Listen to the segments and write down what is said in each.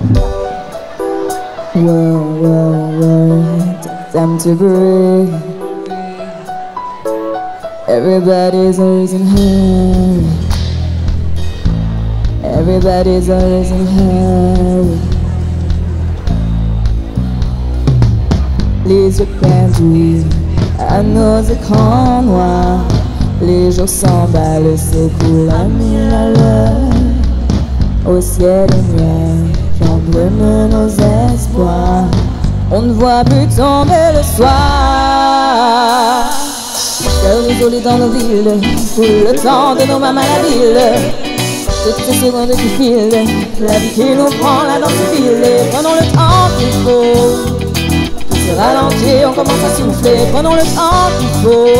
Whoa, whoa, whoa, take time to breathe. Everybody's always in hurry. Everybody's always in hurry. Les yeux perdus à nos écrans noirs. Les jours s'emballent, secouent la mille à l'heure. Au ciel des nuages, nos. On ne voit plus tomber le soir. Cœur isolé dans nos villes, pour le temps de nos mamans à la ville. Toutes ces secondes qui filent, la vie qui nous prend, la danse file. Prenons le temps qu'il faut. Tout se ralentit, on commence à souffler. Prenons le temps qu'il faut.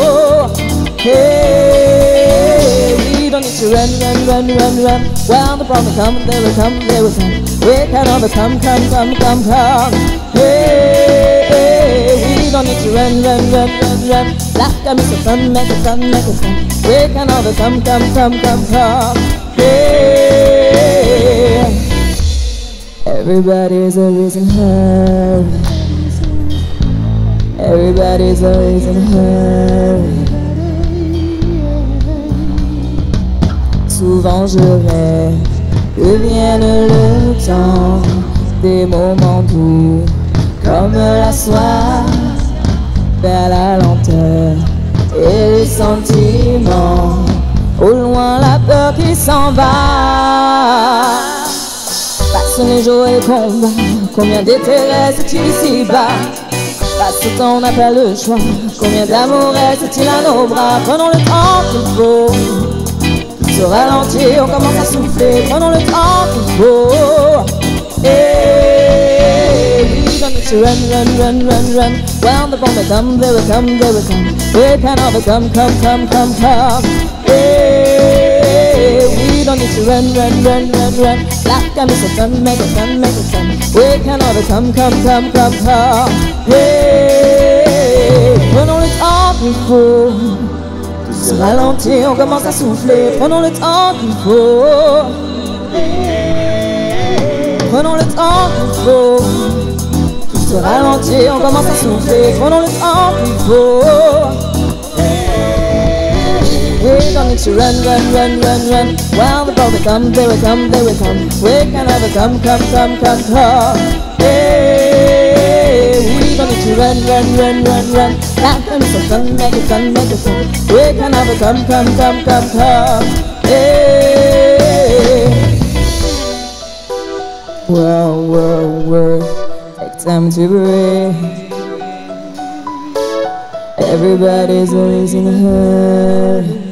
Don't need to run, run, run, run, run. When the problem come, they will come, they will come. We can overcome, come, come, come, come. Hey, hey, we don't need to run, run, run, run, run. Can be so fun, make it fun, make it fun. We can overcome, come, come, come, come. Hey, everybody's always in hurry. Everybody's always in hurry. Souvent je rêve que vienne le temps des moments doux comme la soie vers la lenteur et les sentiments. Au loin la peur qui s'en va. Passent les jours et combats, combien d'étés reste-t-il ici-bas Passe le temps, on n'a pas le choix. Combien d'amour reste-t-il à nos bras? Prenons le temps qu'il faut. Se ralentir, on commence à souffler. Prenons le temps qu'il faut. To run, run, run, run, run. The bomb come, they will come, they will come. We can overcome, come, come, come, come. Hey, we don't need to run, run, run, run, run. Life can be so make it fun, make it fun. We can overcome, come, come, come, come. Hey, prenons le temps qu'il faut. Ralentit, on commence à souffler. Prenons le temps qu'il faut. Prenons le temps qu'il faut. Tout se on commence à souffler. Prenons le temps qu'il faut. We don't need to run, run, run, run, run. While the problem come, they will come, they will come. We can overcome, come, come, come, come. Hey, we don't need to run, run, run, run, run. Life can be so fun, make it fun, make it fun. We can overcome, come, come, come, come. Hey. Whoa, whoa, whoa. Take time to breathe. Everybody's always in a hurry.